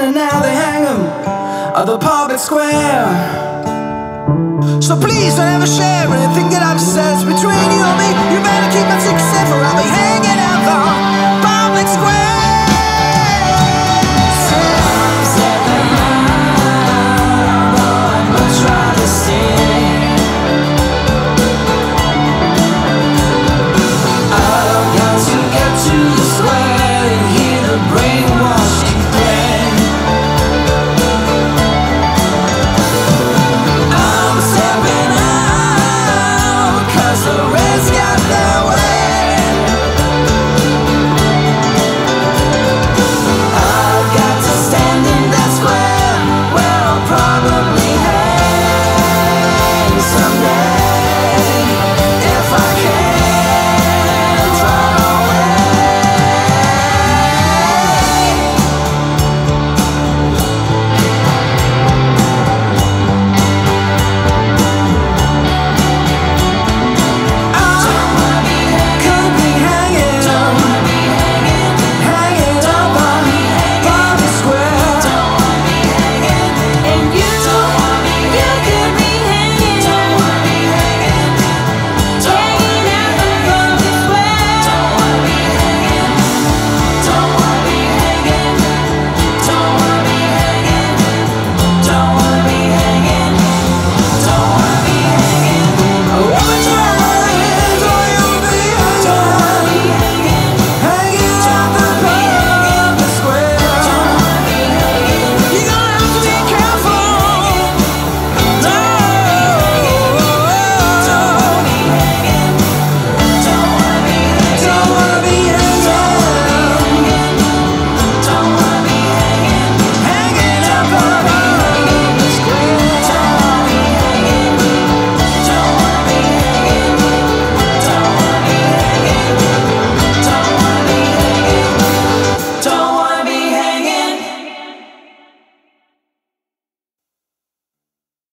and now they hang them at the public square. So please don't ever share anything that upsets between you and me. You better keep my success.